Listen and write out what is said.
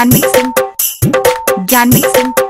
Jan Mason. Jan Mason.